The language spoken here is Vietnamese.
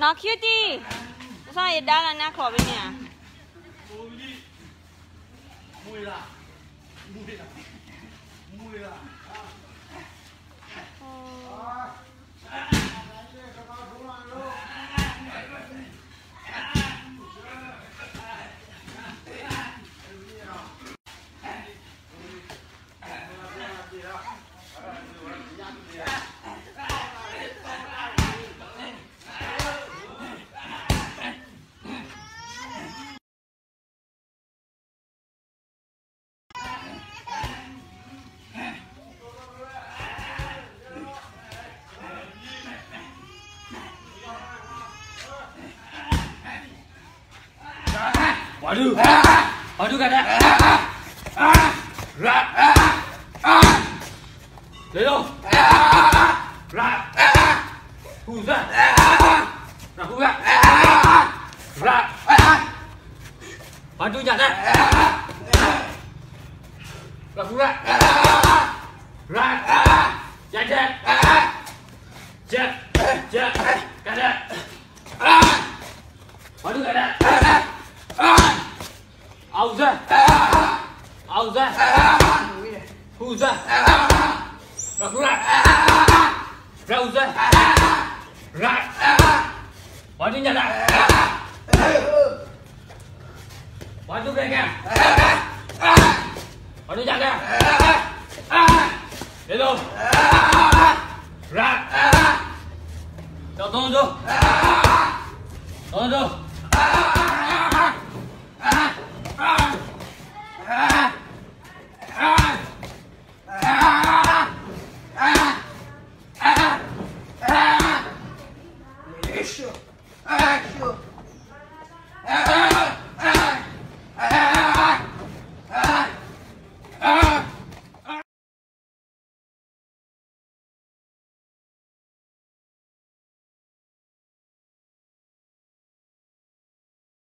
နော် cutie အစားရတားလာနာခေါ်ပေးနေอ่ะကိုကြီးမွေလားမွေလားမွေလား Waduh. Waduh gak ada. Rak. Lelo. Rak. Huza. Rak huza. Rak. Waduh Ông ra. Ông ra. Jajan. ra Jat. ra. Rau ra. Ra. Bỏ đi Auza. lại. Bỏ Rauza. đây, Waduh Bỏ đi mereka. Waduh jaga. Hello. ra, Cho tôi tu. Tôi tu. Acho! Acho!